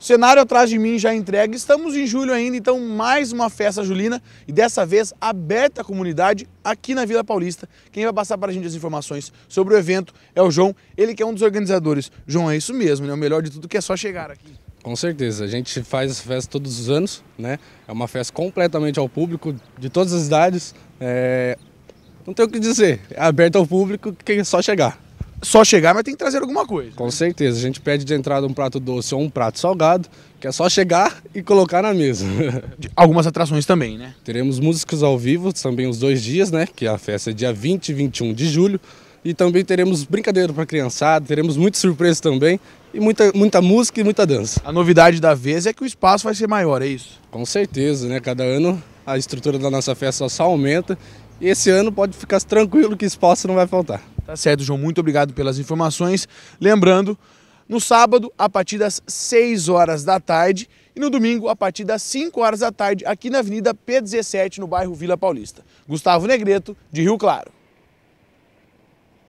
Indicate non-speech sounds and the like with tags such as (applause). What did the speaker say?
Cenário atrás de mim já entregue. Estamos em julho ainda, então mais uma festa julina e dessa vez aberta à comunidade aqui na Vila Paulista. Quem vai passar para a gente as informações sobre o evento é o João, ele que é um dos organizadores. João, é isso mesmo, né? O melhor de tudo que é só chegar aqui. Com certeza, a gente faz essa festa todos os anos, né? É uma festa completamente ao público, de todas as idades. É... Não tem o que dizer, é aberta ao público, que é só chegar só chegar, mas tem que trazer alguma coisa. Com certeza. A gente pede de entrada um prato doce ou um prato salgado, que é só chegar (laughs) e colocar na mesa. Algumas atrações também, né? Teremos músicos ao vivo também os dois dias, né? Que a festa é dia 20 e 21 de julho. E também teremos brincadeira para criançada, teremos muitas surpresas também. E muita, muita música e muita dança. A novidade da vez é que o espaço vai ser maior, é isso? Com certeza, né? Cada ano a estrutura da nossa festa só aumenta. E esse ano pode ficar tranquilo que espaço não vai faltar. Tá certo, João. Muito obrigado pelas informações. Lembrando, no sábado, a partir das 6 horas da tarde e no domingo, a partir das 5 horas da tarde, aqui na Avenida P17, no bairro Vila Paulista. Gustavo Negreto, de Rio Claro.